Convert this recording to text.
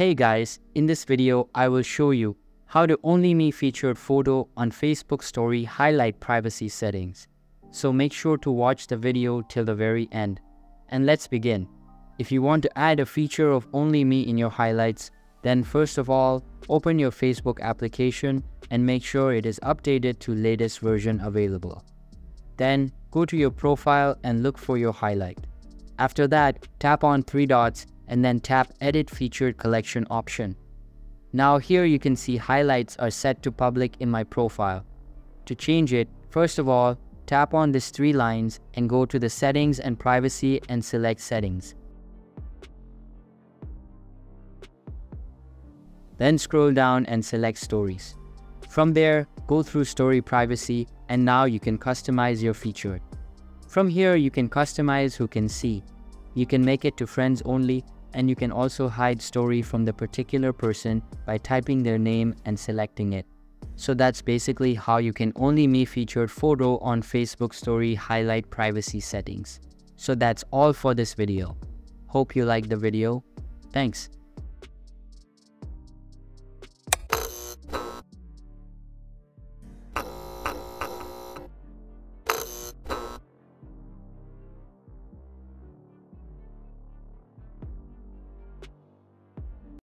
Hey guys, in this video, I will show you how to only me featured photo on Facebook story highlight privacy settings. So make sure to watch the video till the very end. And let's begin. If you want to add a feature of only me in your highlights, then first of all, open your Facebook application and make sure it is updated to latest version available. Then go to your profile and look for your highlight. After that, tap on three dots and then tap Edit Featured Collection option. Now here you can see highlights are set to public in my profile. To change it, first of all, tap on these three lines and go to the settings and privacy and select settings. Then scroll down and select stories. From there, go through story privacy and now you can customize your feature. From here, you can customize who can see. You can make it to friends only and you can also hide story from the particular person by typing their name and selecting it. So that's basically how you can only me featured photo on Facebook story highlight privacy settings. So that's all for this video. Hope you liked the video. Thanks.